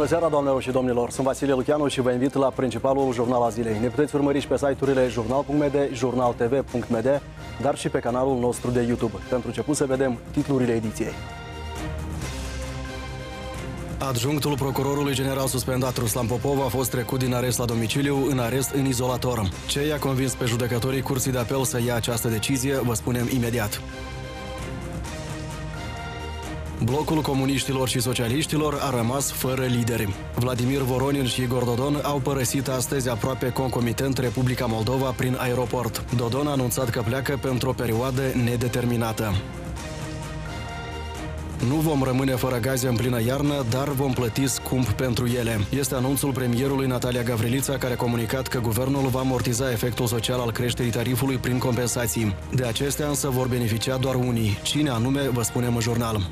Bună seara, doamnelor și domnilor! Sunt Vasile Lucianu și vă invit la principalul jurnal al zilei. Ne puteți urmări și pe site-urile jurnal.md, jurnaltv.md, dar și pe canalul nostru de YouTube. Pentru început să vedem titlurile ediției. Adjunctul procurorului general suspendat Ruslan Popov a fost trecut din arest la domiciliu în arest în izolator. Ce i-a convins pe judecătorii curții de apel să ia această decizie, vă spunem imediat. Blocul comuniștilor și socialiștilor a rămas fără lideri. Vladimir Voronin și Igor Dodon au părăsit astăzi aproape concomitent Republica Moldova prin aeroport. Dodon a anunțat că pleacă pentru o perioadă nedeterminată. Nu vom rămâne fără gaze în plină iarnă, dar vom plăti scump pentru ele. Este anunțul premierului Natalia Gavrilița, care a comunicat că guvernul va amortiza efectul social al creșterii tarifului prin compensații. De acestea însă vor beneficia doar unii. Cine anume, vă spunem în jurnal.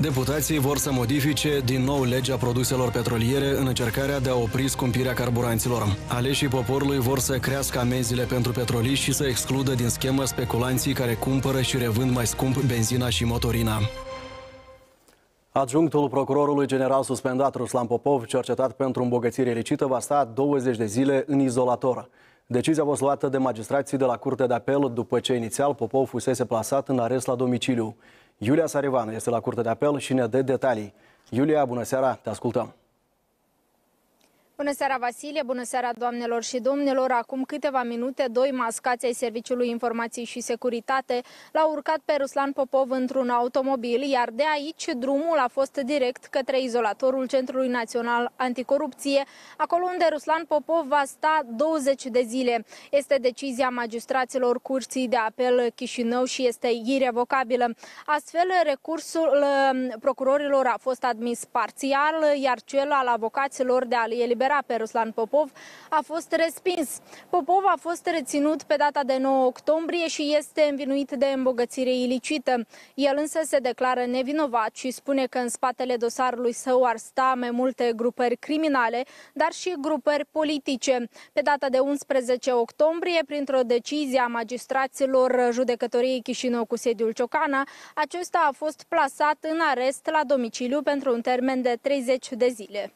Deputații vor să modifice din nou legea produselor petroliere în încercarea de a opri scumpirea carburanților. Aleșii poporului vor să crească amenziile pentru petroliști și să excludă din schemă speculanții care cumpără și revând mai scump benzina și motorina. Adjunctul procurorului general suspendat Ruslan Popov, cercetat pentru îmbogățire ilicită, va sta 20 de zile în izolator. Decizia a fost luată de magistrații de la Curtea de Apel după ce inițial Popov fusese plasat în arest la domiciliu. Iulia Sarivan este la Curtea de Apel și ne dă detalii. Iulia, bună seara, te ascultăm. Bună seara, Vasile! Bună seara, doamnelor și domnilor! Acum câteva minute, doi mascați ai Serviciului Informații și Securitate l-au urcat pe Ruslan Popov într-un automobil, iar de aici drumul a fost direct către izolatorul Centrului Național Anticorupție, acolo unde Ruslan Popov va sta 20 de zile. Este decizia magistraților Curții de Apel Chișinău și este irrevocabilă. Astfel, recursul um, procurorilor a fost admis parțial, iar cel al avocaților de a-l elibera elibera pe Ruslan Popov a fost respins. Popov a fost reținut pe data de 9 octombrie și este învinuit de îmbogățire ilicită. El însă se declară nevinovat și spune că în spatele dosarului său ar sta mai multe grupări criminale, dar și grupări politice. Pe data de 11 octombrie, printr-o decizie a magistraților judecătoriei Chișinău cu sediul Ciocana, acesta a fost plasat în arest la domiciliu pentru un termen de 30 de zile.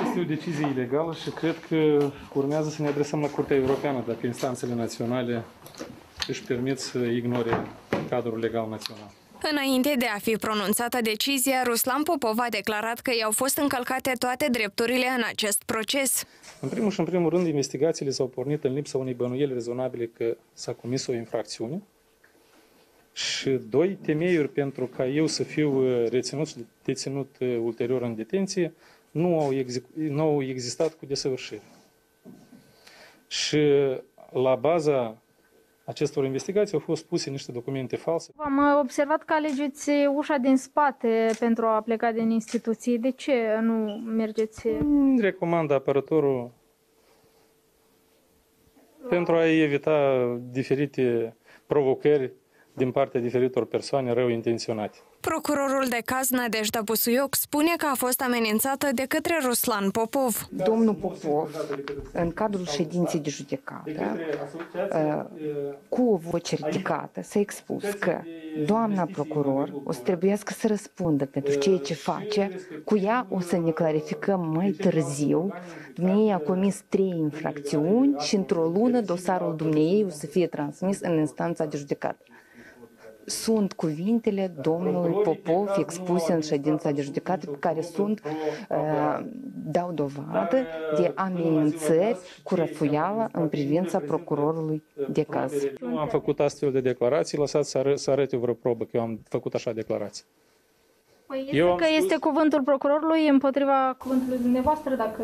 Este o decizie ilegală și cred că urmează să ne adresăm la Curtea Europeană dacă instanțele naționale își permit să ignore cadrul legal național. Înainte de a fi pronunțată decizia, Ruslan Popov a declarat că i-au fost încălcate toate drepturile în acest proces. În primul și în primul rând, investigațiile s-au pornit în lipsa unei bănuieli rezonabile că s-a comis o infracțiune și doi temeiuri pentru ca eu să fiu reținut și deținut ulterior în detenție nu au, nu au existat cu desăvârșire. Și la baza acestor investigații au fost puse niște documente false. Am observat că alegeți ușa din spate pentru a pleca din instituții. De ce nu mergeți? Recomand apărătorul pentru a evita diferite provocări din partea diferitor persoane rău intenționate. Procurorul de caz Nadejda Busuioc spune că a fost amenințată de către Ruslan Popov. Domnul Popov, în cadrul ședinței de judecată, uh, cu o voce ridicată, s-a expus că doamna procuror o să trebuiască să răspundă pentru ceea ce face. Cu ea o să ne clarificăm mai târziu. Dumnezeu a comis trei infracțiuni și într-o lună dosarul dumneei o să fie transmis în instanța de judecată sunt cuvintele domnului Popov expuse în ședința de judecată pe care sunt, uh, dau dovadă de amenințări cu răfuială în privința procurorului de caz. Nu am făcut astfel de declarații, lăsați să, ară, să arăte vreo probă că eu am făcut așa declarații. Păi este eu că spus... este cuvântul procurorului împotriva cuvântului dumneavoastră dacă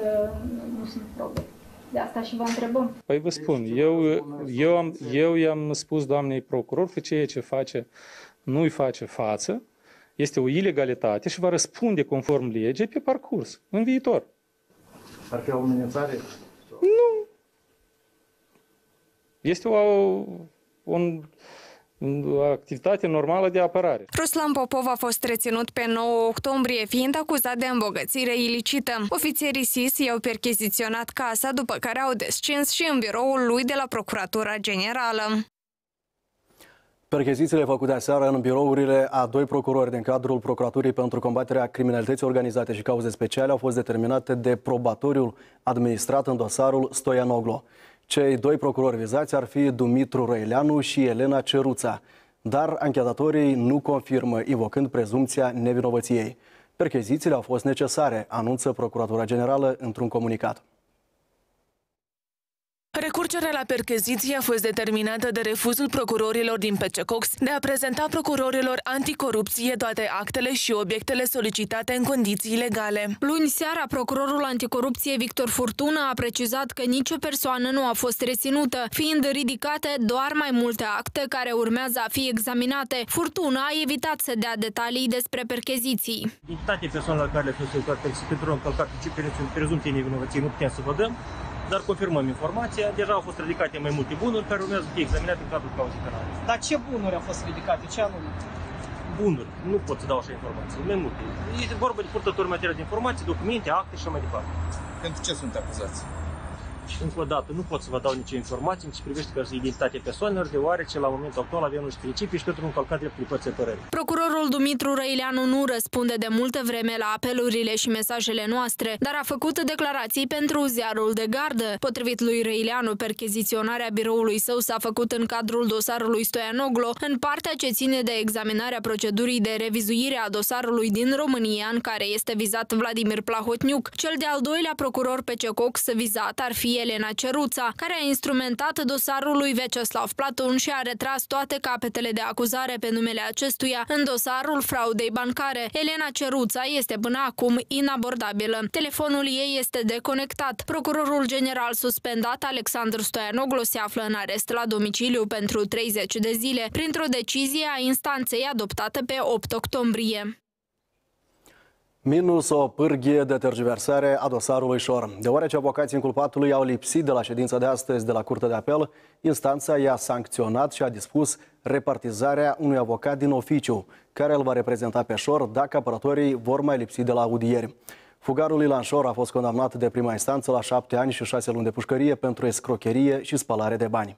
nu sunt probe. De asta și vă întrebăm. Păi vă spun, eu, eu, am, eu i-am spus doamnei procuror că ceea ce face nu-i face față, este o ilegalitate și va răspunde conform legii pe parcurs, în viitor. Ar fi o amenințare? Nu. Este o, un, o activitate normală de apărare. Ruslan Popov a fost reținut pe 9 octombrie, fiind acuzat de îmbogățire ilicită. Ofițerii SIS i-au percheziționat casa, după care au descins și în biroul lui de la Procuratura Generală. Perchezițiile făcute aseară în birourile a doi procurori din cadrul Procuraturii pentru combaterea criminalității organizate și cauze speciale au fost determinate de probatoriul administrat în dosarul Stoianoglo. Cei doi procurori vizați ar fi Dumitru Răileanu și Elena Ceruța, dar anchetatorii nu confirmă, invocând prezumția nevinovăției. Perchezițiile au fost necesare, anunță Procuratura Generală într-un comunicat. Recurgerea la percheziție a fost determinată de refuzul procurorilor din PCCOX de a prezenta procurorilor anticorupție toate actele și obiectele solicitate în condiții legale. Luni seara, procurorul anticorupție Victor Furtună a precizat că nicio persoană nu a fost reținută, fiind ridicate doar mai multe acte care urmează a fi examinate. Furtună a evitat să dea detalii despre percheziții. Identitatea persoanelor care le sunt pentru încălcat principiile prezumției nevinovăției nu putem să vă dăm, dar confirmăm informația. Deja au fost ridicate mai multe bunuri care urmează să fie examinate în cadrul cauzei penale. Dar ce bunuri au fost ridicate? Ce anume? Bunuri. Nu pot să dau așa informații. Mai multe. Este vorba de purtători materiale de informații, documente, acte și mai departe. Pentru ce sunt acuzați? Încă o dată, nu pot să vă dau nicio informație în ce privește că identitatea persoanelor, deoarece la momentul actual avem niște principii și pentru un calcat dreptul părții apărării. Procurorul Dumitru Răileanu nu răspunde de multă vreme la apelurile și mesajele noastre, dar a făcut declarații pentru ziarul de gardă. Potrivit lui Răileanu, percheziționarea biroului său s-a făcut în cadrul dosarului Stoianoglo, în partea ce ține de examinarea procedurii de revizuire a dosarului din România, în care este vizat Vladimir Plahotniuc. Cel de-al doilea procuror pe Cecox vizat ar fi Elena Ceruța, care a instrumentat dosarul lui Veceslav Platun și a retras toate capetele de acuzare pe numele acestuia în dosarul fraudei bancare. Elena Ceruța este până acum inabordabilă. Telefonul ei este deconectat. Procurorul general suspendat Alexandru Stoianoglu se află în arest la domiciliu pentru 30 de zile, printr-o decizie a instanței adoptată pe 8 octombrie. Minus o pârghie de tergiversare a dosarului Șor. Deoarece avocații inculpatului au lipsit de la ședința de astăzi de la Curtea de Apel, instanța i-a sancționat și a dispus repartizarea unui avocat din oficiu, care îl va reprezenta pe Șor dacă apărătorii vor mai lipsi de la audieri. Fugarul Ilan Șor a fost condamnat de prima instanță la șapte ani și șase luni de pușcărie pentru escrocherie și spălare de bani.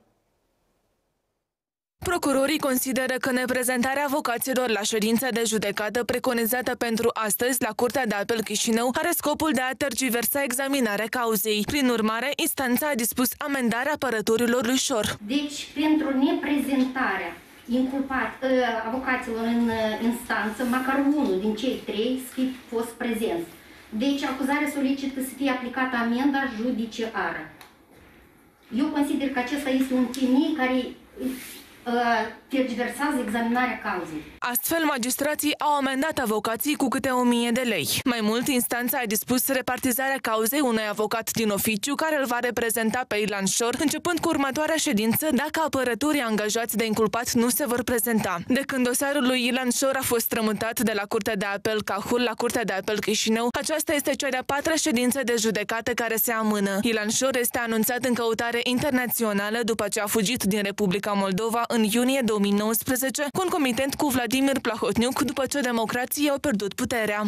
Procurorii consideră că neprezentarea avocaților la ședința de judecată preconizată pentru astăzi la Curtea de Apel Chișinău are scopul de a tergiversa examinarea cauzei. Prin urmare, instanța a dispus amendarea apărătorilor lui Șor. Deci, pentru neprezentarea inculpat, ă, avocaților în ă, instanță, măcar unul din cei trei să fi fost prezent. Deci, acuzarea solicită să fie aplicată amenda judiciară. Eu consider că acesta este un temei care tergiversează examinarea cauzei. Astfel, magistrații au amendat avocații cu câte o mie de lei. Mai mult, instanța a dispus repartizarea cauzei unui avocat din oficiu care îl va reprezenta pe Ilan Șor, începând cu următoarea ședință, dacă apărătorii angajați de inculpat nu se vor prezenta. De când dosarul lui Ilan Șor a fost strămutat de la Curtea de Apel Cahul la Curtea de Apel Chișinău, aceasta este cea de-a patra ședință de judecată care se amână. Ilan Șor este anunțat în căutare internațională după ce a fugit din Republica Moldova în iunie 2019, concomitent cu Vladimir Plahotniuc, după ce democrații au pierdut puterea.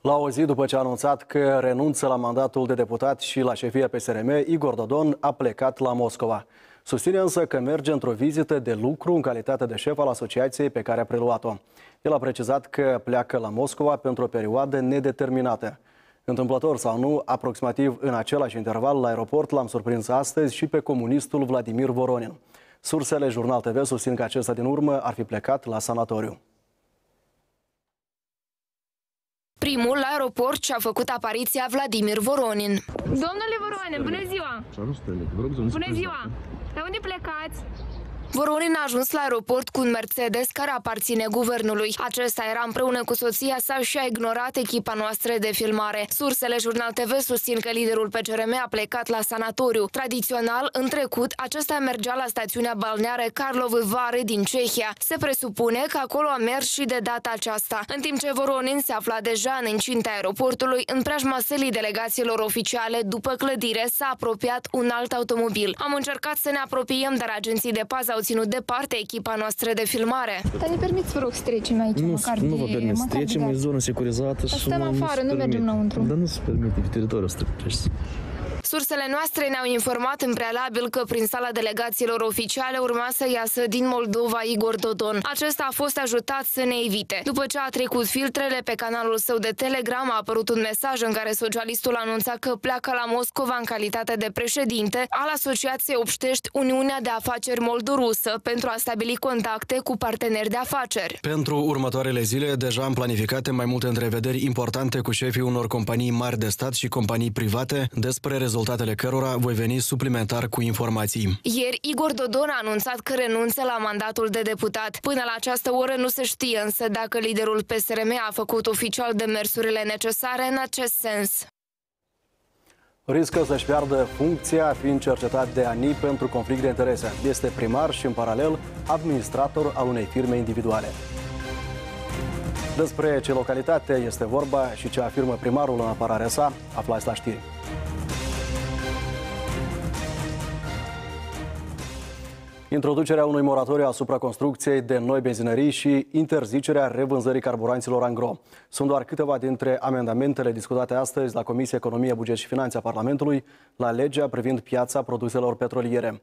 La o zi după ce a anunțat că renunță la mandatul de deputat și la șefia PSRM, Igor Dodon a plecat la Moscova. Susține însă că merge într-o vizită de lucru în calitate de șef al asociației pe care a preluat-o. El a precizat că pleacă la Moscova pentru o perioadă nedeterminată. Întâmplător sau nu, aproximativ în același interval la aeroport l-am surprins astăzi și pe comunistul Vladimir Voronin. Sursele Jurnal TV susțin că acesta din urmă ar fi plecat la sanatoriu. Primul la aeroport și-a făcut apariția Vladimir Voronin. Domnule Voronin, bună ziua! Bună ziua! De unde plecați? Voronin a ajuns la aeroport cu un Mercedes care aparține guvernului. Acesta era împreună cu soția sa și a ignorat echipa noastră de filmare. Sursele Jurnal TV susțin că liderul PCRM a plecat la sanatoriu. Tradițional, în trecut, acesta mergea la stațiunea balneară Karlov Vare din Cehia. Se presupune că acolo a mers și de data aceasta. În timp ce Voronin se afla deja în incinta aeroportului, în preajma sălii delegațiilor oficiale, după clădire, s-a apropiat un alt automobil. Am încercat să ne apropiem, dar agenții de pază au ținut departe echipa noastră de filmare. Dar ne permiți, vă rog, să trecem aici, nu, măcar nu vă de, permis, măcar trecem, de e zonă securizată Dar și stăm nu, afară, nu, nu mergem înăuntru. Dar nu se permite pe teritoriul ăsta. Sursele noastre ne-au informat în prealabil că prin sala delegațiilor oficiale urma să iasă din Moldova Igor Dodon. Acesta a fost ajutat să ne evite. După ce a trecut filtrele pe canalul său de Telegram, a apărut un mesaj în care socialistul anunța că pleacă la Moscova în calitate de președinte al Asociației Obștești Uniunea de Afaceri Moldorusă pentru a stabili contacte cu parteneri de afaceri. Pentru următoarele zile, deja am planificate mai multe întrevederi importante cu șefii unor companii mari de stat și companii private, despre rezultatele cărora voi veni suplimentar cu informații. Ieri, Igor Dodon a anunțat că renunță la mandatul de deputat. Până la această oră nu se știe însă dacă liderul PSRM a făcut oficial demersurile necesare în acest sens. Riscă să-și piardă funcția fiind cercetat de ANI pentru conflict de interese. Este primar și, în paralel, administrator al unei firme individuale. Despre ce localitate este vorba și ce afirmă primarul în apărarea sa, aflați la știri. Introducerea unui moratoriu asupra construcției de noi benzinării și interzicerea revânzării carburanților angro. Sunt doar câteva dintre amendamentele discutate astăzi la Comisia Economie, Buget și Finanțe a Parlamentului la legea privind piața produselor petroliere.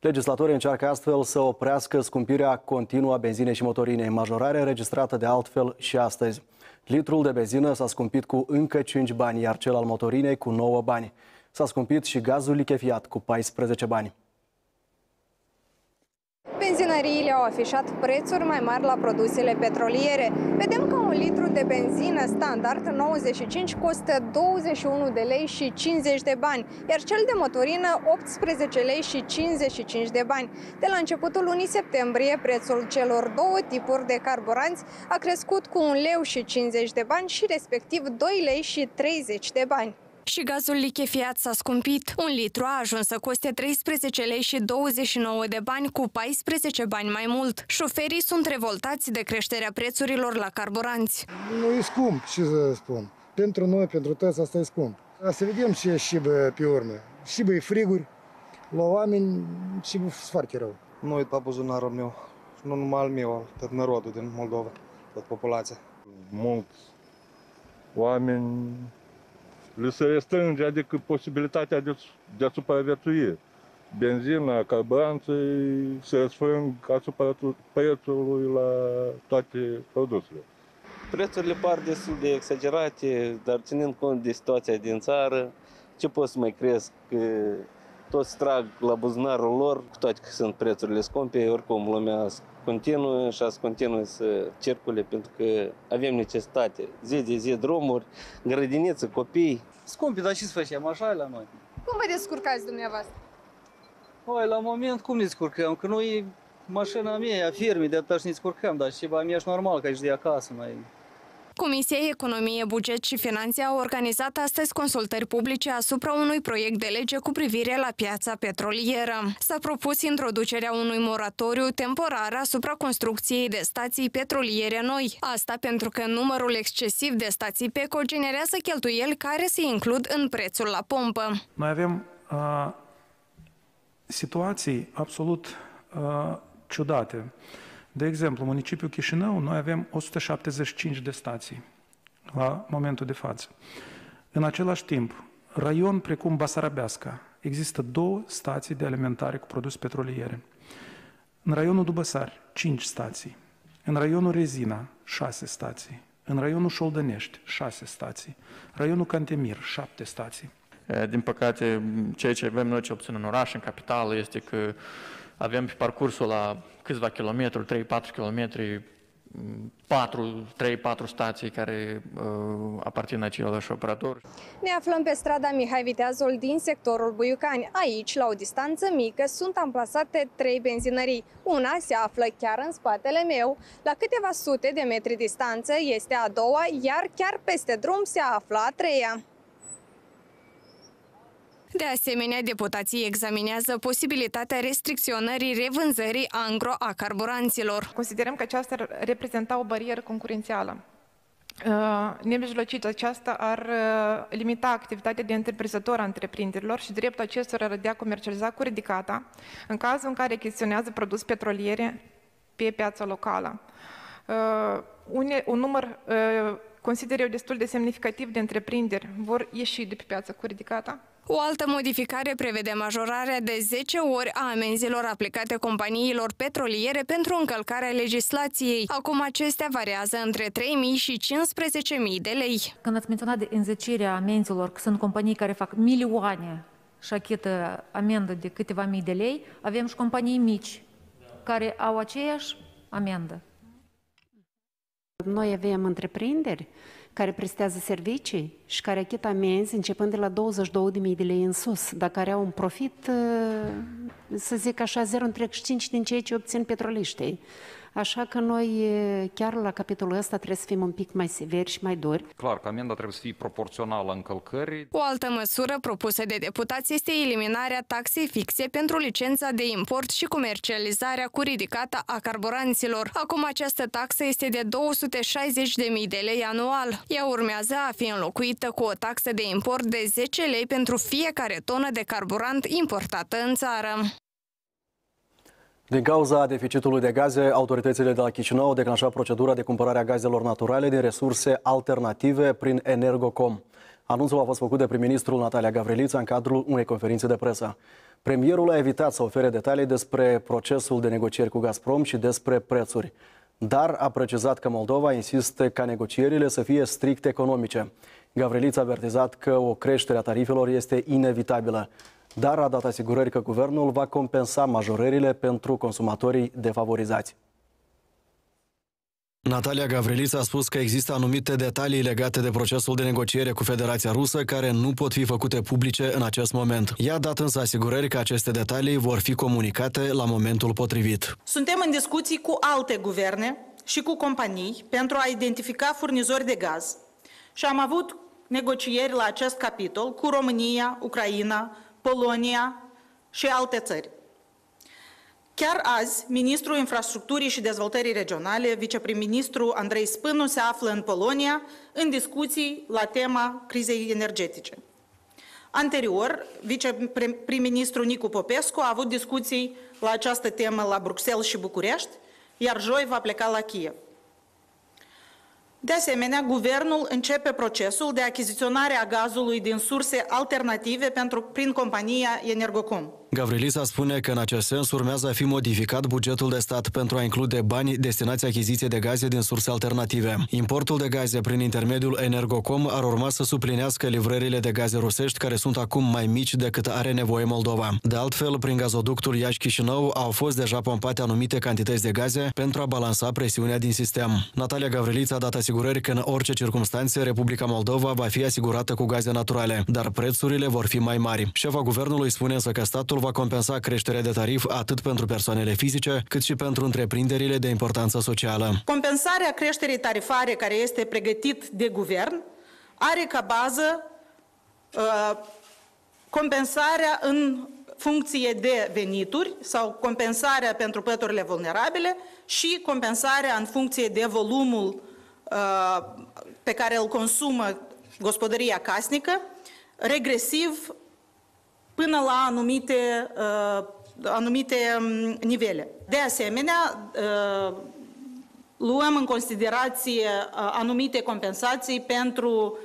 Legislatorii încearcă astfel să oprească scumpirea continuă a benzinei și motorinei, majorare înregistrată de altfel și astăzi. Litrul de benzină s-a scumpit cu încă 5 bani, iar cel al motorinei cu 9 bani. S-a scumpit și gazul lichefiat cu 14 bani. Benzinăriile au afișat prețuri mai mari la produsele petroliere. Vedem că un litru de benzină standard 95 costă 21 de lei și 50 de bani, iar cel de motorină 18 lei și 55 de bani. De la începutul lunii septembrie, prețul celor două tipuri de carburanți a crescut cu 1 leu și 50 de bani și respectiv 2 lei și 30 de bani. Și gazul lichefiat s-a scumpit. Un litru a ajuns să coste 13 lei și 29 de bani, cu 14 bani mai mult. Șoferii sunt revoltați de creșterea prețurilor la carburanți. Nu e scump, ce să spun. Pentru noi, pentru toți, asta e scump. Să vedem ce și pe urmă. Și e friguri, la oameni și foarte rău. Nu uit pe buzunarul meu, nu numai al meu, tot narodul din Moldova, tot populația. Mulți oameni le se restrânge, adică posibilitatea de, de a supraviețui. Benzina, carburanții se răsfrâng asupra prețului la toate produsele. Prețurile par destul de exagerate, dar ținând cont de situația din țară, ce pot să mai cresc? Toți trag la buzunarul lor, cu toate că sunt prețurile scumpe, oricum lumea continuă și să continue să circule pentru că avem necesitate. Zi de zi drumuri, grădiniță, copii. Scumpi, dar ce să facem? Așa e la noi. Cum vă descurcați dumneavoastră? Oi, la moment cum ne descurcăm? Că noi mașina mea, a firmei, de atât ne descurcăm, dar ceva mi normal, că ești de acasă, mai Comisia Economie, Buget și Finanțe a organizat astăzi consultări publice asupra unui proiect de lege cu privire la piața petrolieră. S-a propus introducerea unui moratoriu temporar asupra construcției de stații petroliere noi. Asta pentru că numărul excesiv de stații PECO generează cheltuieli care se includ în prețul la pompă. Noi avem uh, situații absolut uh, ciudate. De exemplu, în municipiul Chișinău, noi avem 175 de stații la momentul de față. În același timp, raion precum Basarabeasca, există două stații de alimentare cu produse petroliere. În raionul Dubăsari, 5 stații. În raionul Rezina, 6 stații. În raionul Șoldănești, 6 stații. Raionul Cantemir, 7 stații. Din păcate, ceea ce avem noi, ce obțin în oraș, în capitală, este că avem pe parcursul la câțiva kilometri, 3-4 kilometri, 4, 3-4 stații care uh, aparțin același operator. Ne aflăm pe strada Mihai Viteazul din sectorul Buiucani. Aici, la o distanță mică, sunt amplasate trei benzinării. Una se află chiar în spatele meu. La câteva sute de metri distanță este a doua, iar chiar peste drum se află a treia. De asemenea, deputații examinează posibilitatea restricționării revânzării angro a carburanților. Considerăm că aceasta reprezenta o barieră concurențială. Uh, nemijlocit aceasta ar uh, limita activitatea de întreprinzător a întreprinderilor și dreptul acestora de a comercializa cu ridicata în cazul în care chestionează produs petroliere pe piața locală. Uh, un număr, consider eu, destul de semnificativ de întreprinderi vor ieși de pe piața cu ridicata O altă modificare prevede majorarea de 10 ori a amenzilor aplicate companiilor petroliere pentru încălcarea legislației. Acum acestea variază între 3.000 și 15.000 de lei. Când ați menționat de înzecirea amenzilor, că sunt companii care fac milioane și achită amendă de câteva mii de lei, avem și companii mici care au aceeași amendă. Noi avem întreprinderi care prestează servicii și care achită amenzi începând de la 22.000 de lei în sus, dar care au un profit, să zic așa, 0,5 din ceea ce obțin petroliștii. Așa că noi, chiar la capitolul ăsta, trebuie să fim un pic mai severi și mai duri. Clar că amenda trebuie să fie proporțională încălcării. O altă măsură propusă de deputați este eliminarea taxei fixe pentru licența de import și comercializarea cu ridicată a carburanților. Acum această taxă este de 260.000 de lei anual. Ea urmează a fi înlocuită cu o taxă de import de 10 lei pentru fiecare tonă de carburant importată în țară. Din cauza deficitului de gaze, autoritățile de la Chișinău au declanșat procedura de cumpărare a gazelor naturale din resurse alternative prin Energocom. Anunțul a fost făcut de prim-ministrul Natalia Gavrilița în cadrul unei conferințe de presă. Premierul a evitat să ofere detalii despre procesul de negocieri cu Gazprom și despre prețuri, dar a precizat că Moldova insistă ca negocierile să fie strict economice. Gavrilița a avertizat că o creștere a tarifelor este inevitabilă dar a dat asigurări că guvernul va compensa majorările pentru consumatorii defavorizați. Natalia Gavrilița a spus că există anumite detalii legate de procesul de negociere cu Federația Rusă care nu pot fi făcute publice în acest moment. Ea a dat însă asigurări că aceste detalii vor fi comunicate la momentul potrivit. Suntem în discuții cu alte guverne și cu companii pentru a identifica furnizori de gaz și am avut negocieri la acest capitol cu România, Ucraina, Polonia și alte țări. Chiar azi, Ministrul Infrastructurii și Dezvoltării Regionale, viceprim-ministru Andrei Spânu, se află în Polonia în discuții la tema crizei energetice. Anterior, viceprim-ministru Nicu Popescu a avut discuții la această temă la Bruxelles și București, iar joi va pleca la Kiev. De asemenea, guvernul începe procesul de achiziționare a gazului din surse alternative pentru, prin compania Energocom. Gavrilița spune că în acest sens urmează a fi modificat bugetul de stat pentru a include bani destinați achiziției de gaze din surse alternative. Importul de gaze prin intermediul Energocom ar urma să suplinească livrările de gaze rusești care sunt acum mai mici decât are nevoie Moldova. De altfel, prin gazoductul Iași-Chișinău au fost deja pompate anumite cantități de gaze pentru a balansa presiunea din sistem. Natalia Gavrilița a dat asigurări că în orice circunstanțe Republica Moldova va fi asigurată cu gaze naturale, dar prețurile vor fi mai mari. Șefa guvernului spune însă că statul va compensa creșterea de tarif atât pentru persoanele fizice, cât și pentru întreprinderile de importanță socială. Compensarea creșterii tarifare care este pregătit de guvern are ca bază uh, compensarea în funcție de venituri sau compensarea pentru păturile vulnerabile și compensarea în funcție de volumul uh, pe care îl consumă gospodăria casnică, regresiv până la anumite, uh, anumite um, nivele. De asemenea, uh, luăm în considerație uh, anumite compensații pentru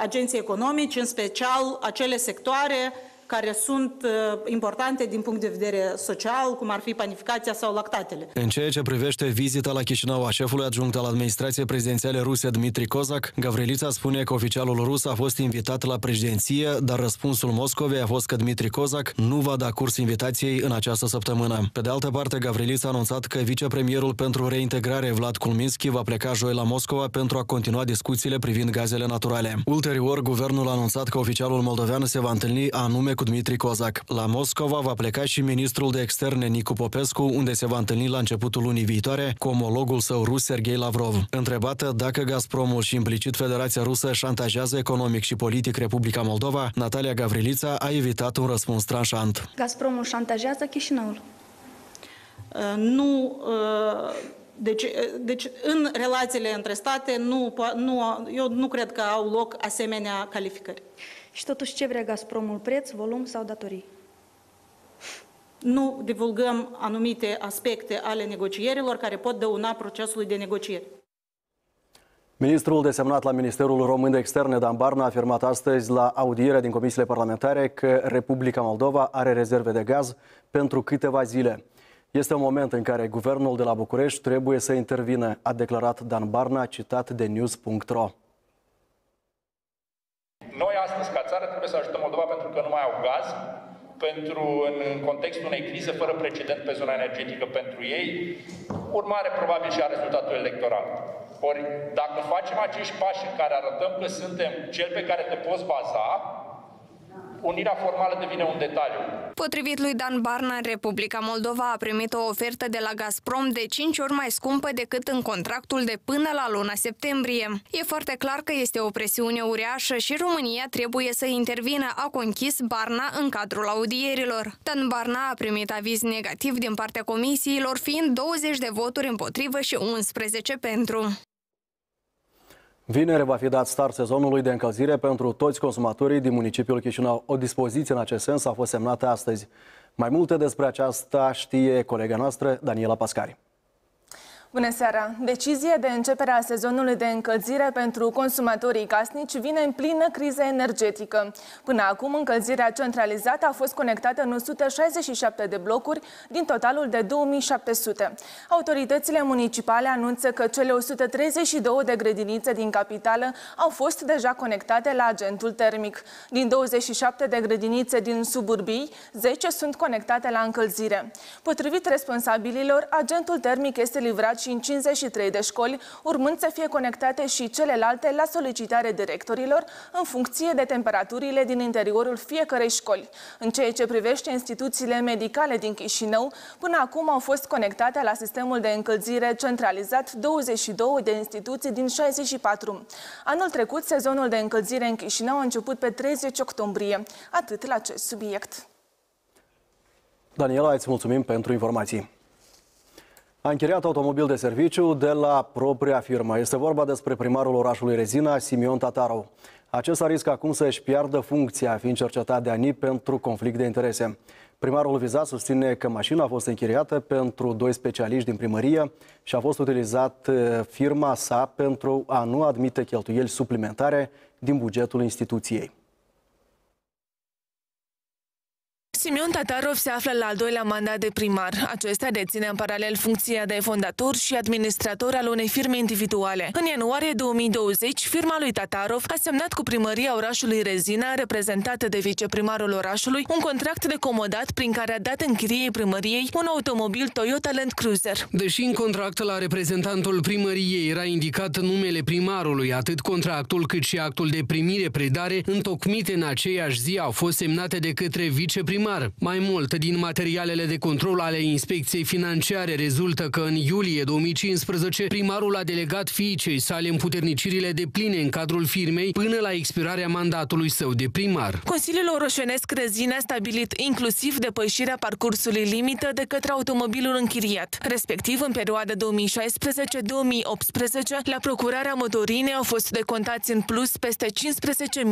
agenții economici, în special acele sectoare care sunt uh, importante din punct de vedere social, cum ar fi panificația sau lactatele. În ceea ce privește vizita la Chișinău a șefului adjunct al administrației prezidențiale ruse Dmitri Kozak, Gavrilița spune că oficialul rus a fost invitat la președinție, dar răspunsul Moscovei a fost că Dmitri Kozak nu va da curs invitației în această săptămână. Pe de altă parte, Gavrilița a anunțat că vicepremierul pentru reintegrare Vlad Kulminski va pleca joi la Moscova pentru a continua discuțiile privind gazele naturale. Ulterior, guvernul a anunțat că oficialul moldovean se va întâlni anume cu Dmitri Kozak. La Moscova va pleca și ministrul de externe Nicu Popescu, unde se va întâlni la începutul lunii viitoare cu omologul său rus Sergei Lavrov. Întrebată dacă Gazpromul și implicit Federația Rusă șantajează economic și politic Republica Moldova, Natalia Gavrilița a evitat un răspuns tranșant. Gazpromul șantajează Chișinăul? Uh, nu uh, deci, uh, deci, în relațiile între state, nu, nu, eu nu cred că au loc asemenea calificări. Și totuși ce vrea Gazpromul? Preț, volum sau datorii? Nu divulgăm anumite aspecte ale negocierilor care pot dăuna procesului de negocieri. Ministrul desemnat la Ministerul Român de Externe, Dan Barna, a afirmat astăzi la audierea din comisiile parlamentare că Republica Moldova are rezerve de gaz pentru câteva zile. Este un moment în care guvernul de la București trebuie să intervină, a declarat Dan Barna, citat de news.ro. Noi astăzi, ca țară, trebuie să ajutăm Moldova pentru că nu mai au gaz, pentru, în, în contextul unei crize fără precedent pe zona energetică pentru ei, urmare probabil și a rezultatul electoral. Ori dacă facem acești pași în care arătăm că suntem cel pe care te poți baza, unirea formală devine un detaliu. Potrivit lui Dan Barna, Republica Moldova a primit o ofertă de la Gazprom de 5 ori mai scumpă decât în contractul de până la luna septembrie. E foarte clar că este o presiune uriașă și România trebuie să intervină, a conchis Barna în cadrul audierilor. Dan Barna a primit aviz negativ din partea comisiilor, fiind 20 de voturi împotrivă și 11 pentru. Vineri va fi dat start sezonului de încălzire pentru toți consumatorii din municipiul Chișinău. O dispoziție în acest sens a fost semnată astăzi. Mai multe despre aceasta știe colega noastră, Daniela Pascari. Bună seara! Decizia de începere a sezonului de încălzire pentru consumatorii casnici vine în plină criză energetică. Până acum, încălzirea centralizată a fost conectată în 167 de blocuri din totalul de 2700. Autoritățile municipale anunță că cele 132 de grădinițe din capitală au fost deja conectate la agentul termic. Din 27 de grădinițe din suburbii, 10 sunt conectate la încălzire. Potrivit responsabililor, agentul termic este livrat și în 53 de școli, urmând să fie conectate și celelalte la solicitare directorilor în funcție de temperaturile din interiorul fiecărei școli. În ceea ce privește instituțiile medicale din Chișinău, până acum au fost conectate la sistemul de încălzire centralizat 22 de instituții din 64. Anul trecut, sezonul de încălzire în Chișinău a început pe 30 octombrie. Atât la acest subiect. Daniela, îți mulțumim pentru informații. A închiriat automobil de serviciu de la propria firmă. Este vorba despre primarul orașului Rezina, Simion Tatarov. Acesta riscă acum să își piardă funcția, fiind cercetat de ANI pentru conflict de interese. Primarul vizat susține că mașina a fost închiriată pentru doi specialiști din primărie și a fost utilizat eh, firma sa pentru a nu admite cheltuieli suplimentare din bugetul instituției. Simion Tatarov se află la al doilea mandat de primar. Acesta deține în paralel funcția de fondator și administrator al unei firme individuale. În ianuarie 2020, firma lui Tatarov a semnat cu primăria orașului Rezina, reprezentată de viceprimarul orașului, un contract de comodat prin care a dat închiriei primăriei un automobil Toyota Land Cruiser. Deși în contract la reprezentantul primăriei era indicat numele primarului, atât contractul cât și actul de primire-predare, întocmite în aceeași zi, au fost semnate de către viceprimar primar. Mai mult, din materialele de control ale inspecției financiare rezultă că în iulie 2015 primarul a delegat fiicei sale împuternicirile de pline în cadrul firmei până la expirarea mandatului său de primar. Consiliul Orășenesc Răzine a stabilit inclusiv depășirea parcursului limită de către automobilul închiriat. Respectiv, în perioada 2016-2018, la procurarea motorinei au fost decontați în plus peste 15.000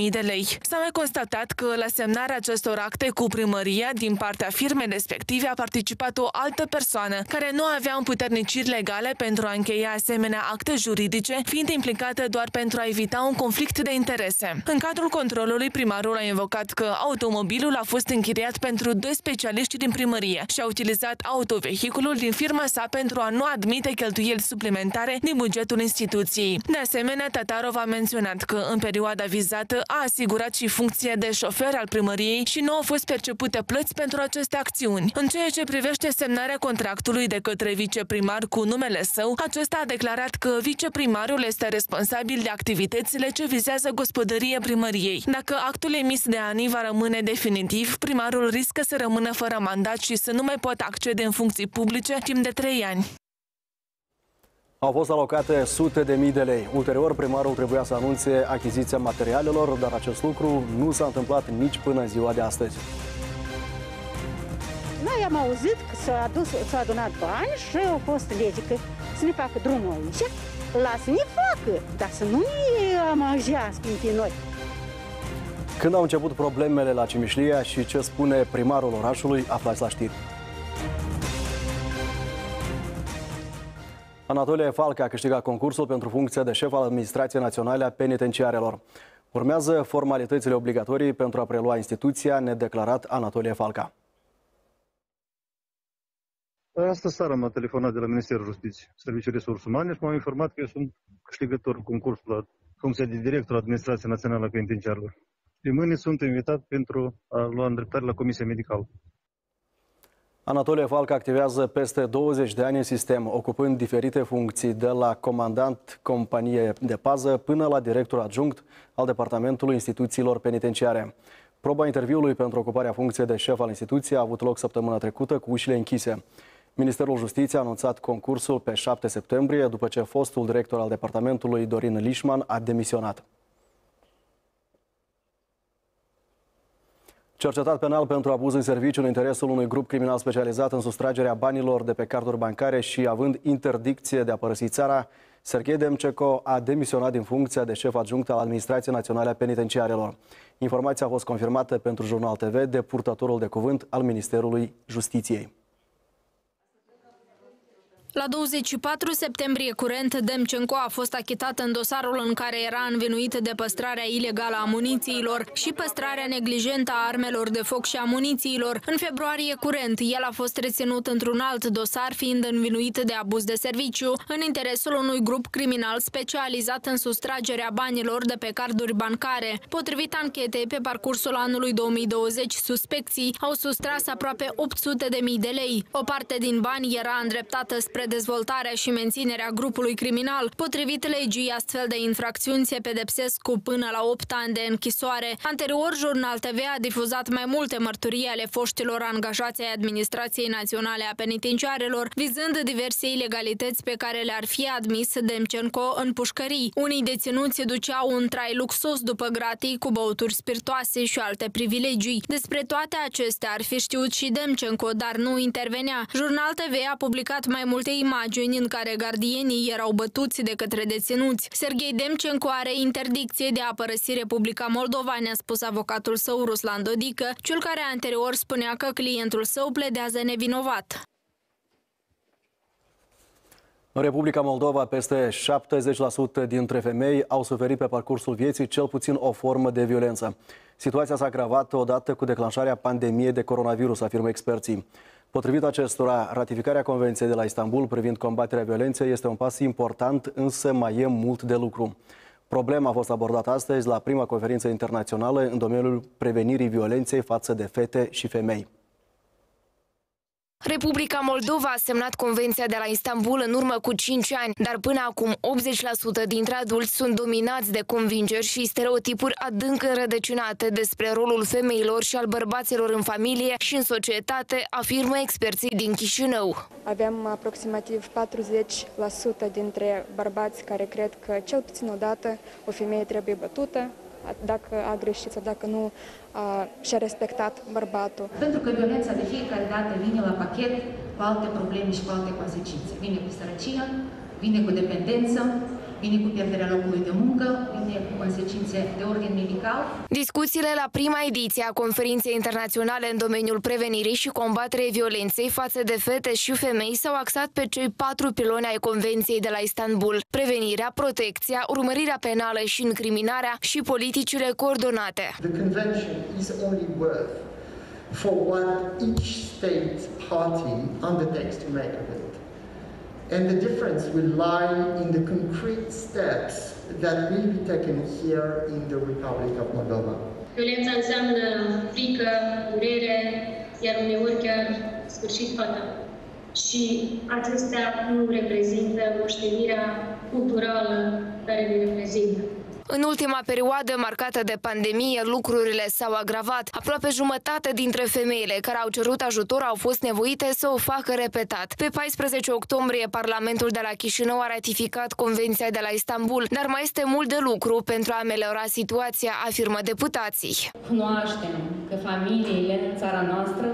de lei. S-a mai constatat că la semnarea acestor acte cu primării primăria, din partea firmei respective, a participat o altă persoană care nu avea împuterniciri legale pentru a încheia asemenea acte juridice, fiind implicată doar pentru a evita un conflict de interese. În cadrul controlului, primarul a invocat că automobilul a fost închiriat pentru doi specialiști din primărie și a utilizat autovehiculul din firma sa pentru a nu admite cheltuieli suplimentare din bugetul instituției. De asemenea, Tatarov a menționat că în perioada vizată a asigurat și funcția de șofer al primăriei și nu au fost percepute anumite plăți pentru aceste acțiuni. În ceea ce privește semnarea contractului de către viceprimar cu numele său, acesta a declarat că viceprimarul este responsabil de activitățile ce vizează gospodărie primăriei. Dacă actul emis de ani va rămâne definitiv, primarul riscă să rămână fără mandat și să nu mai poată accede în funcții publice timp de trei ani. Au fost alocate sute de mii de lei. Ulterior, primarul trebuia să anunțe achiziția materialelor, dar acest lucru nu s-a întâmplat nici până în ziua de astăzi. Noi am auzit că s-a adus, s-a adunat bani și au fost lege că să ne facă drumul aici, lasă ne facă, dar să nu ne amajească pe noi. Când au început problemele la Cimișlia și ce spune primarul orașului, aflați la știri. Anatolie Falca a câștigat concursul pentru funcția de șef al Administrației Naționale a Penitenciarelor. Urmează formalitățile obligatorii pentru a prelua instituția, nedeclarat Anatolie Falca. Asta seara m-a telefonat de la Ministerul Justiției, Serviciul Resurse Umane și m-au informat că eu sunt câștigător concursul la funcția de director al Administrației Naționale a Penitenciarelor. De mâine sunt invitat pentru a lua îndreptare la Comisia Medicală. Anatolie Falca activează peste 20 de ani în sistem, ocupând diferite funcții, de la comandant companie de pază până la director adjunct al Departamentului Instituțiilor Penitenciare. Proba interviului pentru ocuparea funcției de șef al instituției a avut loc săptămâna trecută cu ușile închise. Ministerul Justiției a anunțat concursul pe 7 septembrie, după ce fostul director al departamentului, Dorin Lișman, a demisionat. Cercetat penal pentru abuz în serviciu în interesul unui grup criminal specializat în sustragerea banilor de pe carduri bancare și având interdicție de a părăsi țara, Serghei Demceco a demisionat din funcția de șef adjunct al Administrației Naționale a Penitenciarelor. Informația a fost confirmată pentru Jurnal TV de purtătorul de cuvânt al Ministerului Justiției. La 24 septembrie curent, Demcenco a fost achitat în dosarul în care era învinuit de păstrarea ilegală a munițiilor și păstrarea neglijentă a armelor de foc și a munițiilor. În februarie curent, el a fost reținut într-un alt dosar, fiind învinuit de abuz de serviciu, în interesul unui grup criminal specializat în sustragerea banilor de pe carduri bancare. Potrivit anchetei, pe parcursul anului 2020, suspecții au sustras aproape 800 de mii de lei. O parte din bani era îndreptată spre dezvoltarea și menținerea grupului criminal. Potrivit legii, astfel de infracțiuni se pedepsesc cu până la 8 ani de închisoare. Anterior, Jurnal TV a difuzat mai multe mărturii ale foștilor angajați ai Administrației Naționale a Penitenciarelor, vizând diverse ilegalități pe care le-ar fi admis Demcenco în pușcării. Unii deținuți duceau un trai luxos după gratii cu băuturi spiritoase și alte privilegii. Despre toate acestea ar fi știut și Demcenco, dar nu intervenea. Jurnal TV a publicat mai multe imagini în care gardienii erau bătuți de către deținuți. Serghei Demcenco are interdicție de a părăsi Republica Moldova, ne-a spus avocatul său Ruslan Dodică, cel care anterior spunea că clientul său pledează nevinovat. În Republica Moldova, peste 70% dintre femei au suferit pe parcursul vieții cel puțin o formă de violență. Situația s-a agravat odată cu declanșarea pandemiei de coronavirus, afirmă experții. Potrivit acestora, ratificarea Convenției de la Istanbul privind combaterea violenței este un pas important, însă mai e mult de lucru. Problema a fost abordată astăzi la prima conferință internațională în domeniul prevenirii violenței față de fete și femei. Republica Moldova a semnat Convenția de la Istanbul în urmă cu 5 ani, dar până acum 80% dintre adulți sunt dominați de convingeri și stereotipuri adânc înrădăcinate despre rolul femeilor și al bărbaților în familie și în societate, afirmă experții din Chișinău. Avem aproximativ 40% dintre bărbați care cred că cel puțin o dată o femeie trebuie bătută, dacă a greșit sau dacă nu a, și-a respectat bărbatul. Pentru că violența de fiecare dată vine la pachet cu alte probleme și cu alte consecințe. Vine cu sărăcia, vine cu dependență, vine cu pierderea locului de muncă, vine cu consecințe de ordin medical. Discuțiile la prima ediție a conferinței internaționale în domeniul prevenirii și combaterei violenței față de fete și femei s-au axat pe cei patru piloni ai Convenției de la Istanbul. Prevenirea, protecția, urmărirea penală și incriminarea și politicile coordonate. The convention is only worth for what each state party undertakes to make of it. And the difference will lie in the concrete steps that will be taken here in the Republic of Moldova. Violența înseamnă frică, durere, iar uneori chiar sfârșit fatal. Și acestea nu reprezintă moștenirea culturală care ne reprezintă. În ultima perioadă marcată de pandemie, lucrurile s-au agravat. Aproape jumătate dintre femeile care au cerut ajutor au fost nevoite să o facă repetat. Pe 14 octombrie, Parlamentul de la Chișinău a ratificat Convenția de la Istanbul, dar mai este mult de lucru pentru a ameliora situația, afirmă deputații. Cunoaștem că familiile în țara noastră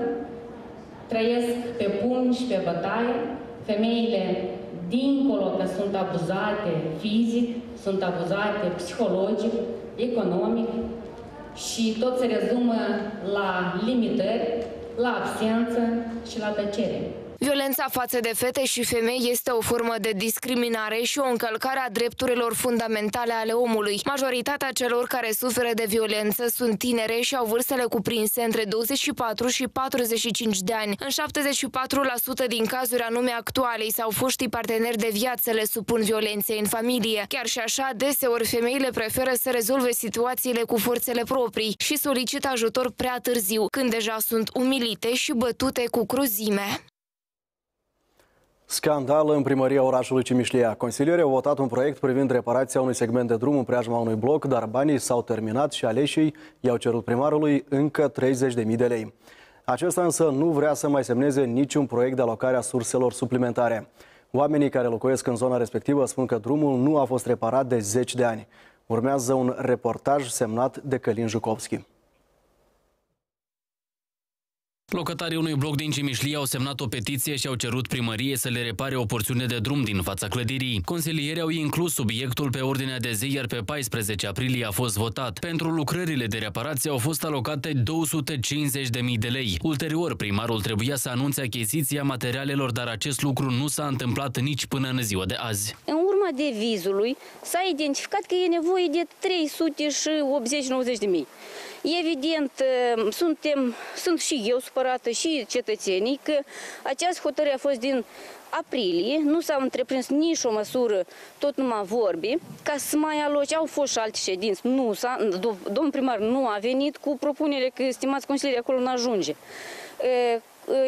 trăiesc pe pumni și pe bătaie, femeile dincolo că sunt abuzate fizic, sunt abuzate psihologic, economic și tot se rezumă la limitări, la absență și la tăcere. Violența față de fete și femei este o formă de discriminare și o încălcare a drepturilor fundamentale ale omului. Majoritatea celor care suferă de violență sunt tinere și au vârstele cuprinse între 24 și 45 de ani. În 74% din cazuri anume actualei sau foștii parteneri de viață le supun violenței în familie. Chiar și așa, deseori femeile preferă să rezolve situațiile cu forțele proprii și solicită ajutor prea târziu, când deja sunt umilite și bătute cu cruzime. Scandal în primăria orașului Cimișlia. Consilierii au votat un proiect privind reparația unui segment de drum în preajma unui bloc, dar banii s-au terminat și aleșii i-au cerut primarului încă 30.000 de lei. Acesta însă nu vrea să mai semneze niciun proiect de alocare a surselor suplimentare. Oamenii care locuiesc în zona respectivă spun că drumul nu a fost reparat de zeci de ani. Urmează un reportaj semnat de Călin Jucovski. Locatarii unui bloc din Cimișlia au semnat o petiție și au cerut primărie să le repare o porțiune de drum din fața clădirii. Consilierii au inclus subiectul pe ordinea de zi, iar pe 14 aprilie a fost votat. Pentru lucrările de reparație au fost alocate 250.000 de lei. Ulterior, primarul trebuia să anunțe achiziția materialelor, dar acest lucru nu s-a întâmplat nici până în ziua de azi. În urma devizului s-a identificat că e nevoie de 380-90 de mii. Evident, suntem, sunt și eu supărată și cetățenii că această hotărâre a fost din aprilie, nu s-a întreprins nici o măsură, tot numai vorbi, ca să mai aloce. Au fost și alte ședinți, nu s-a, domnul primar nu a venit cu propunere că, stimați consilieri, acolo nu ajunge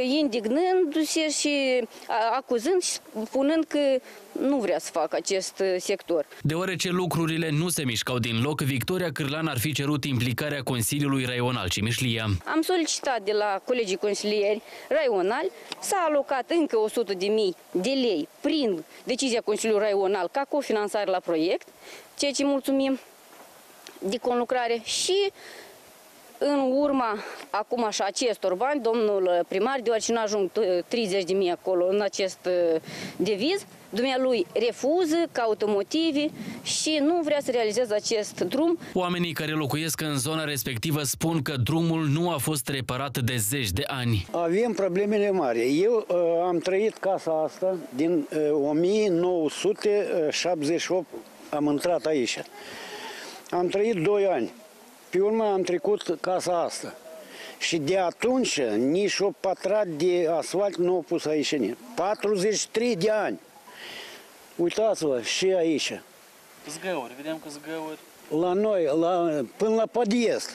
indignându-se și acuzând și spunând că nu vrea să facă acest sector. Deoarece lucrurile nu se mișcau din loc, Victoria Cârlan ar fi cerut implicarea Consiliului Raional Cimișlia. Am solicitat de la colegii consilieri raionali, s-a alocat încă 100 de mii de lei prin decizia Consiliului Raional ca cofinanțare la proiect, ceea ce mulțumim de conlucrare și în urma acum așa acestor bani, domnul primar, deoarece nu ajung 30 de mii acolo în acest uh, deviz, dumnealui refuză, caută motive și nu vrea să realizeze acest drum. Oamenii care locuiesc în zona respectivă spun că drumul nu a fost reparat de zeci de ani. Avem problemele mari. Eu uh, am trăit casa asta din uh, 1978, am intrat aici. Am trăit 2 ani. Pe urmă am trecut casa asta. Și de atunci nici o patrat de asfalt nu au pus aici. 43 de ani. Uitați-vă și aici. Zgăuri, vedem că zgăuri. La noi, la, până la подъезд.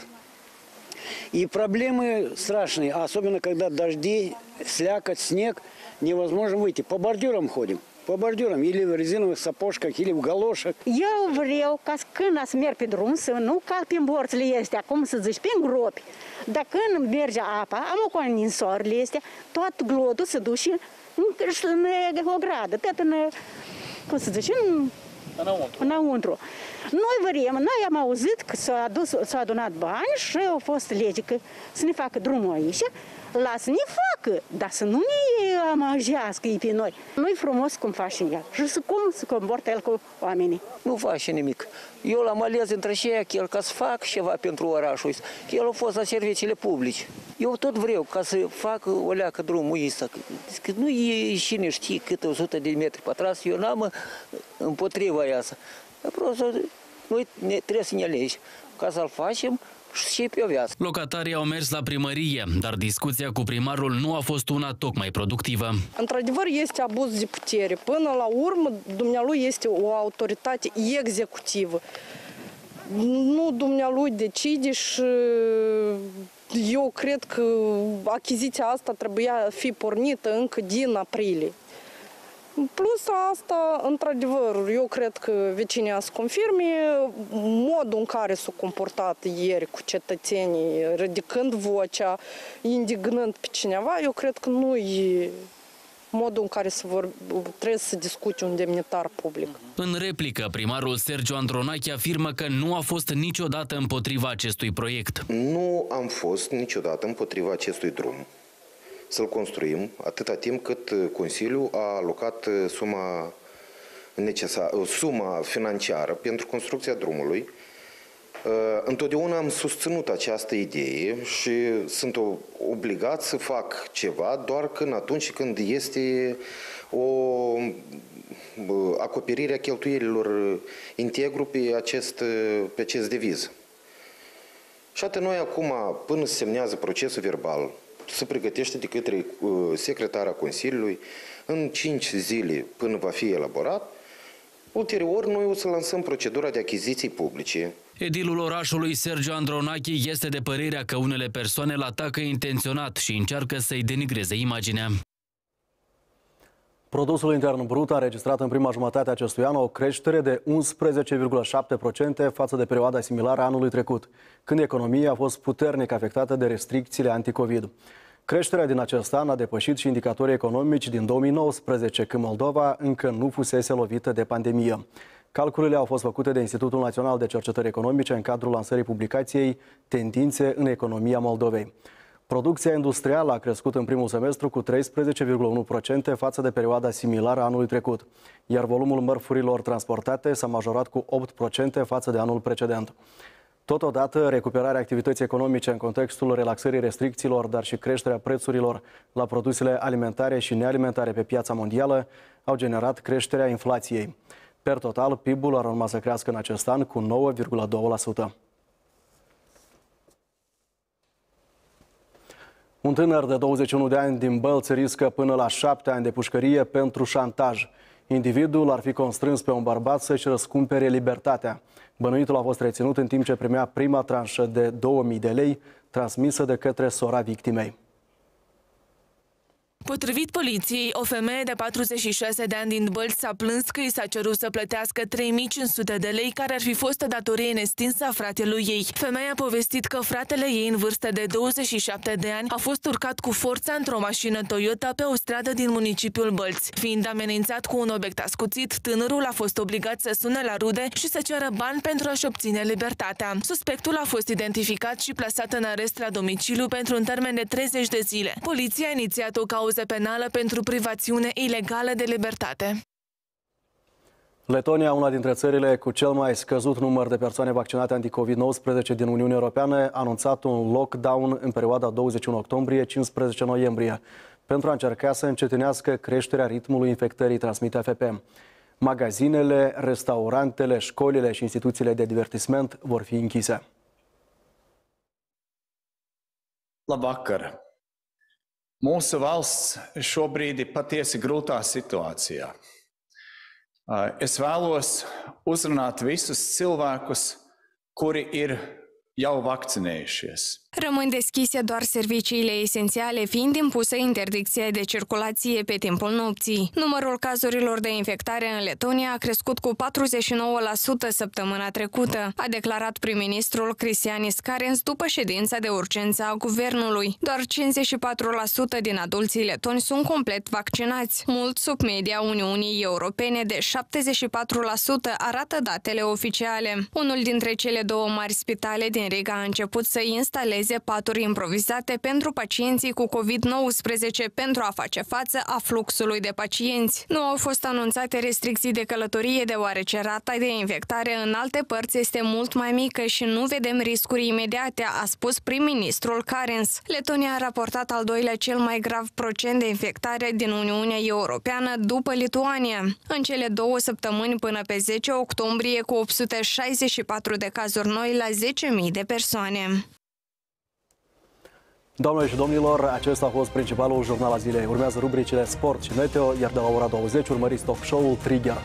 И проблемы страшные, особенно когда дожди, слякоть, снег, невозможно выйти. По бордюрам ходим по бордюрам, или в резиновых сапожках, или в галошах. Eu vreau ca când să merg pe drum, să nu ca pe borțile este, acum să zici, pe gropi. Dar când merge apa, am o condensoarele este, tot glodul se duce în, în o gradă, tot în, cum să zice, în, înăuntru. înăuntru. Noi vrem, noi am auzit că s-a, adus, s-a adunat bani și au fost lege că să ne facă drumul aici, lasă ne facă, dar să nu ne amăjească ei pe noi. Nu-i frumos cum face el și să cum se comportă el cu oamenii. Nu face nimic. Eu l-am ales între cei el ca să fac ceva pentru orașul că El a fost la serviciile publice. Eu tot vreau ca să fac o leacă drumul ăsta. Că nu e cine știe câte 100 de metri pătrați, eu n-am împotriva asta. Dar noi trebuie să ne alegi ca să-l facem și pe o viață. Locatarii au mers la primărie, dar discuția cu primarul nu a fost una tocmai productivă. Într-adevăr, este abuz de putere. Până la urmă, dumnealui este o autoritate executivă. Nu dumnealui decide și eu cred că achiziția asta trebuia fi pornită încă din aprilie. Plus asta, într-adevăr, eu cred că vecinii să confirme modul în care s-au comportat ieri cu cetățenii, ridicând vocea, indignând pe cineva, eu cred că nu e modul în care să vor, trebuie să discute un demnitar public. În replică, primarul Sergiu Andronache afirmă că nu a fost niciodată împotriva acestui proiect. Nu am fost niciodată împotriva acestui drum să-l construim atâta timp cât uh, Consiliul a alocat uh, suma, necesar, uh, suma financiară pentru construcția drumului Întotdeauna am susținut această idee și sunt obligat să fac ceva doar când atunci când este o acoperire a cheltuielilor integru pe acest, pe acest deviz. Și atât noi acum, până se semnează procesul verbal, se pregătește de către secretara Consiliului, în 5 zile până va fi elaborat, ulterior noi o să lansăm procedura de achiziții publice, Edilul orașului Sergiu Andronachi este de părerea că unele persoane îl atacă intenționat și încearcă să-i denigreze imaginea. Produsul intern brut a registrat în prima jumătate a acestui an o creștere de 11,7% față de perioada similară a anului trecut, când economia a fost puternic afectată de restricțiile anticovid. Creșterea din acest an a depășit și indicatorii economici din 2019, când Moldova încă nu fusese lovită de pandemie. Calculele au fost făcute de Institutul Național de Cercetări Economice în cadrul lansării publicației Tendințe în economia Moldovei. Producția industrială a crescut în primul semestru cu 13,1% față de perioada similară a anului trecut, iar volumul mărfurilor transportate s-a majorat cu 8% față de anul precedent. Totodată, recuperarea activității economice în contextul relaxării restricțiilor, dar și creșterea prețurilor la produsele alimentare și nealimentare pe piața mondială au generat creșterea inflației. Per total, PIB-ul ar urma să crească în acest an cu 9,2%. Un tânăr de 21 de ani din Bălți riscă până la 7 ani de pușcărie pentru șantaj. Individul ar fi constrâns pe un bărbat să-și răscumpere libertatea. Bănuitul a fost reținut în timp ce primea prima tranșă de 2000 de lei transmisă de către sora victimei. Potrivit poliției, o femeie de 46 de ani din Bălți s-a plâns că i s-a cerut să plătească 3500 de lei, care ar fi fost o datorie nestinsă a fratelui ei. Femeia a povestit că fratele ei, în vârstă de 27 de ani, a fost urcat cu forța într-o mașină Toyota pe o stradă din municipiul Bălți. Fiind amenințat cu un obiect ascuțit, tânărul a fost obligat să sune la rude și să ceară bani pentru a-și obține libertatea. Suspectul a fost identificat și plasat în arest la domiciliu pentru un termen de 30 de zile. Poliția a inițiat o cauză penală pentru privațiune ilegală de libertate. Letonia, una dintre țările cu cel mai scăzut număr de persoane vaccinate anticovid-19 din Uniunea Europeană, a anunțat un lockdown în perioada 21 octombrie-15 noiembrie pentru a încerca să încetinească creșterea ritmului infectării transmite AFP. Magazinele, restaurantele, școlile și instituțiile de divertisment vor fi închise. Labvakar! Mūsu valsts šobrīd ir patiesi grūtā situācijā. Es vēlos uzrunāt visus cilvēkus, kuri ir jau vakcinējušies. Rămân deschise doar serviciile esențiale, fiind impusă interdicția de circulație pe timpul nopții. Numărul cazurilor de infectare în Letonia a crescut cu 49% săptămâna trecută, a declarat prim-ministrul Cristianis Carens după ședința de urgență a guvernului. Doar 54% din adulții letoni sunt complet vaccinați, mult sub media Uniunii Europene de 74%, arată datele oficiale. Unul dintre cele două mari spitale din Riga a început să instaleze instaleze paturi improvizate pentru pacienții cu COVID-19 pentru a face față a fluxului de pacienți. Nu au fost anunțate restricții de călătorie deoarece rata de infectare în alte părți este mult mai mică și nu vedem riscuri imediate, a spus prim-ministrul Carens. Letonia a raportat al doilea cel mai grav procent de infectare din Uniunea Europeană după Lituania. În cele două săptămâni până pe 10 octombrie cu 864 de cazuri noi la 10.000 de persoane. Doamnelor și domnilor, acesta a fost principalul jurnal al zilei. Urmează rubricile Sport și Meteo, iar de la ora 20 urmăriți talk show-ul Trigger.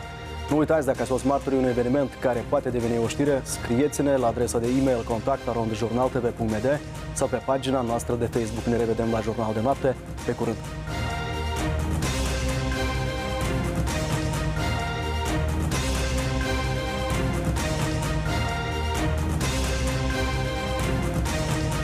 Nu uitați, dacă ați fost martorii unui eveniment care poate deveni o știre, scrieți-ne la adresa de e-mail contact.jurnaltv.md sau pe pagina noastră de Facebook. Ne revedem la Jurnal de Noapte. Pe curând!